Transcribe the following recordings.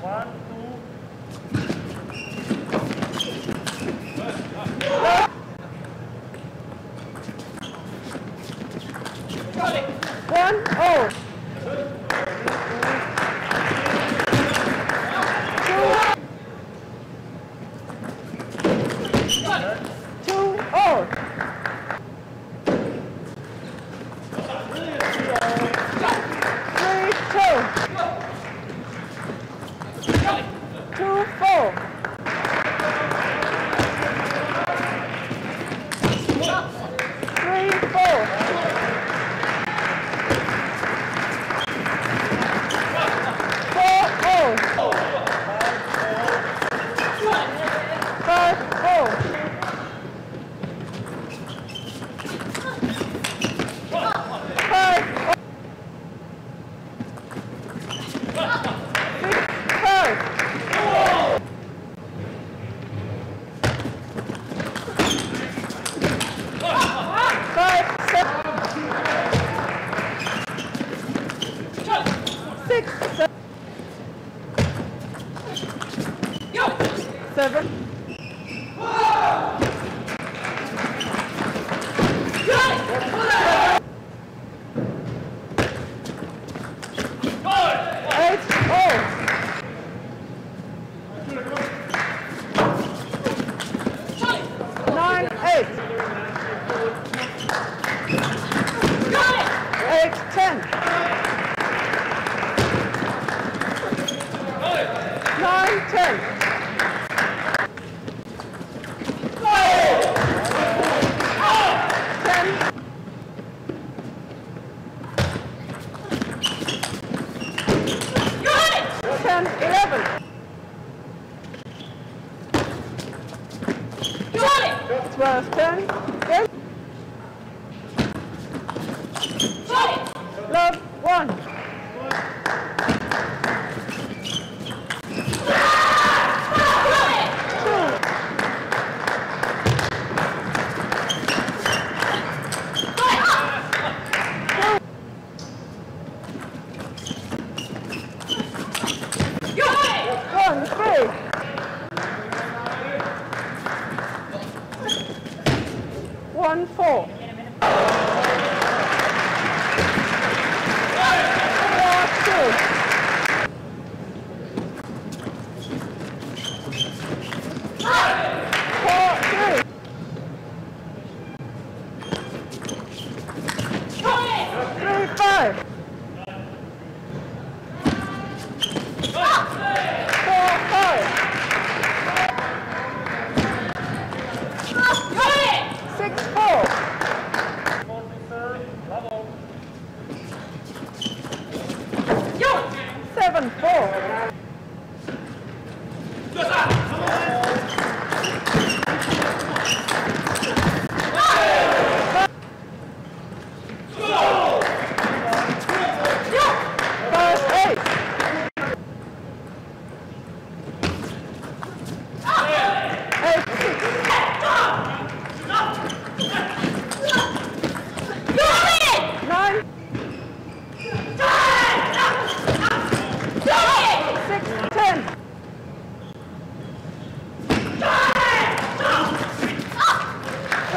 One, oh. two, four. seven. Eight. Oh. Nine, eight. It's worth 10. one four.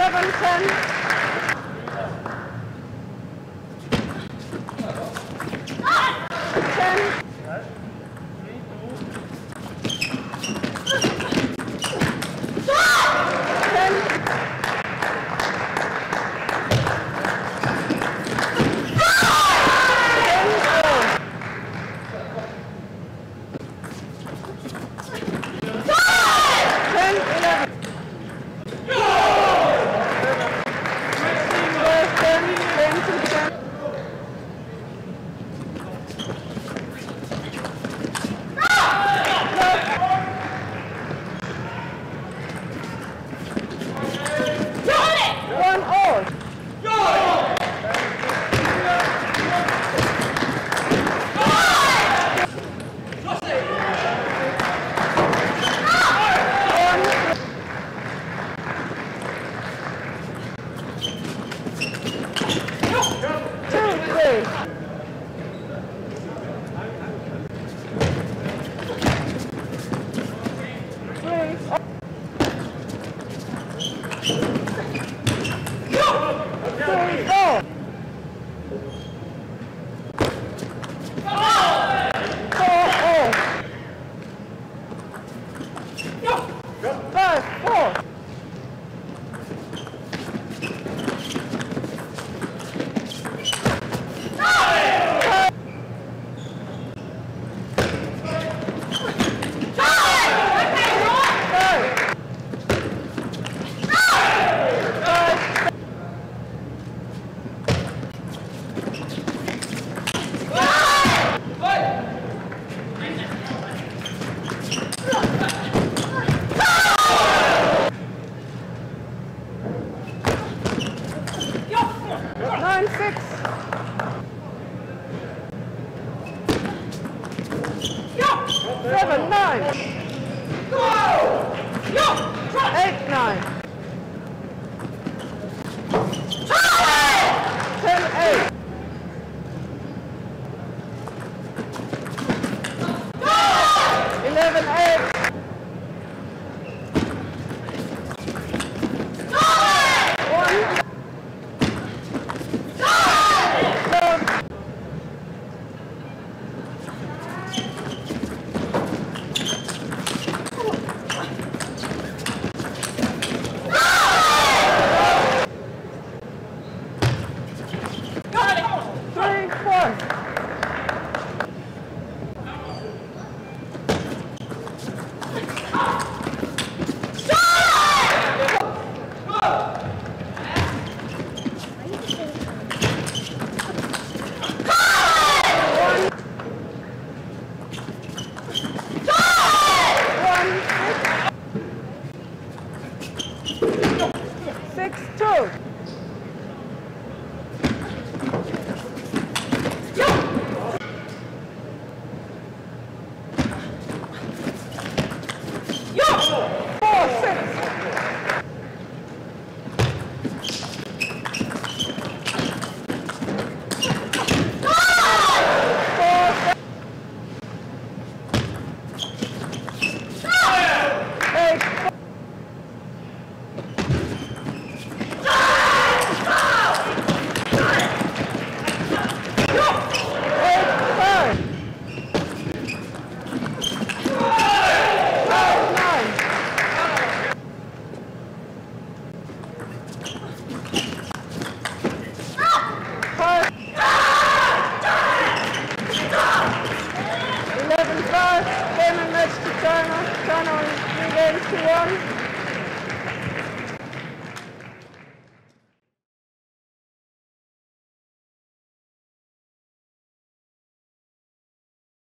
hören können. Seven, nine. Eight, nine. abençoando.